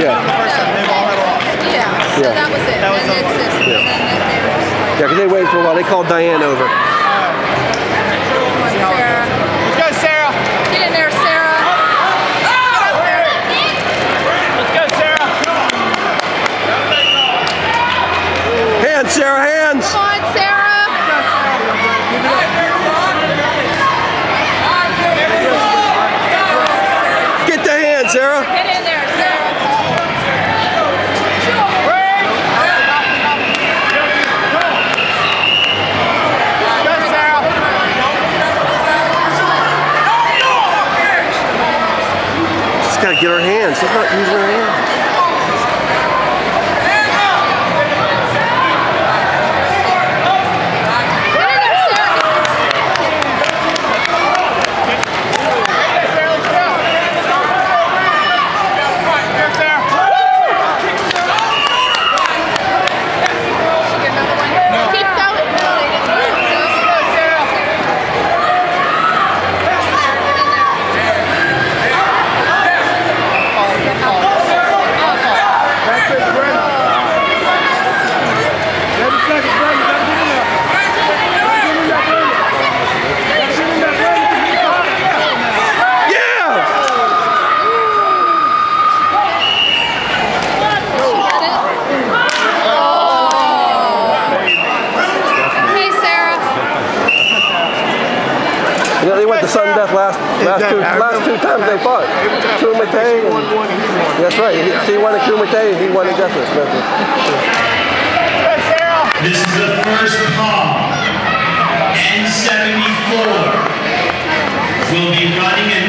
yeah. Yeah, so that was it. That was and it's, yeah, because they waited for a while. They called Diane over. Just gotta get her hands. She's not using her hands. Get in there, Sara. Get another one. Keep going. No, they didn't move. Sara, get in there. Yeah! Hey, Sara. You know, they went to sudden death last last two last two times they fought. Kumite. and- That's right. He, he won at Kumite. He won at Death Wish. This is the first call. N74 will be running in